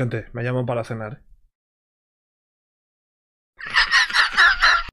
Gente, me llaman para cenar.